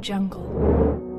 jungle.